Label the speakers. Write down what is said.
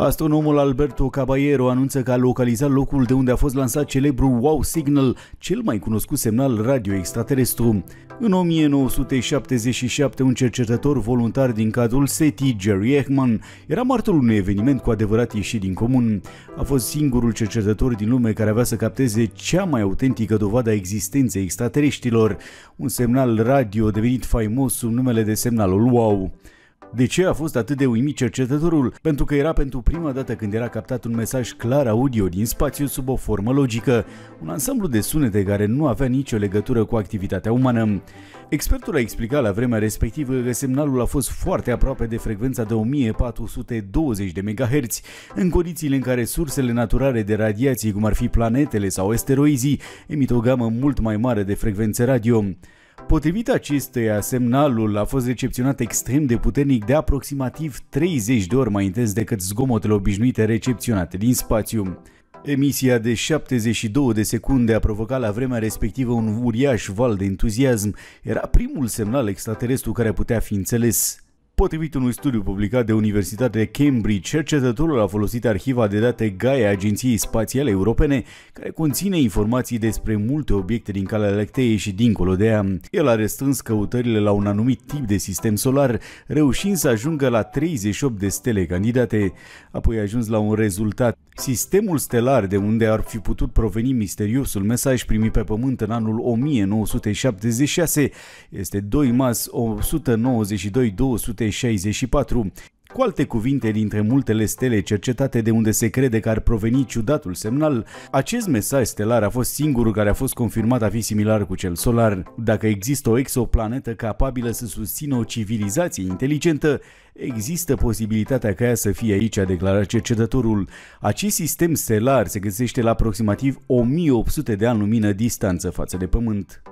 Speaker 1: Astronomul Alberto Caballero anunță că a localizat locul de unde a fost lansat celebrul Wow Signal, cel mai cunoscut semnal radio extraterestru. În 1977, un cercetător voluntar din cadrul SETI, Jerry Ekman, era martorul unui eveniment cu adevărat ieșit din comun. A fost singurul cercetător din lume care avea să capteze cea mai autentică dovadă a existenței extraterestrilor, un semnal radio devenit faimos sub numele de semnalul WOW. De ce a fost atât de uimit cercetătorul? Pentru că era pentru prima dată când era captat un mesaj clar audio din spațiu sub o formă logică, un ansamblu de sunete care nu avea nicio legătură cu activitatea umană. Expertul a explicat la vremea respectivă că semnalul a fost foarte aproape de frecvența de 1420 de MHz, în condițiile în care sursele naturale de radiații, cum ar fi planetele sau asteroizii, emit o gamă mult mai mare de frecvențe radio. Potrivit acesteia, semnalul a fost recepționat extrem de puternic de aproximativ 30 de ori mai intens decât zgomotele obișnuite recepționate din spațiu. Emisia de 72 de secunde a provocat la vremea respectivă un uriaș val de entuziasm. Era primul semnal extraterestru care putea fi înțeles. Potrivit unui studiu publicat de Universitatea Cambridge, cercetătorul a folosit arhiva de date Gaia Agenției Spațiale Europene, care conține informații despre multe obiecte din calea lactei și dincolo de ea. El a restrâns căutările la un anumit tip de sistem solar, reușind să ajungă la 38 de stele candidate. Apoi a ajuns la un rezultat. Sistemul stelar de unde ar fi putut proveni misteriosul mesaj primit pe Pământ în anul 1976 este 2 mas 192 200 64. Cu alte cuvinte, dintre multele stele cercetate de unde se crede că ar proveni ciudatul semnal, acest mesaj stelar a fost singurul care a fost confirmat a fi similar cu cel solar. Dacă există o exoplanetă capabilă să susțină o civilizație inteligentă, există posibilitatea ca ea să fie aici, a declarat cercetătorul. Acest sistem stelar se găsește la aproximativ 1800 de ani lumină distanță față de Pământ.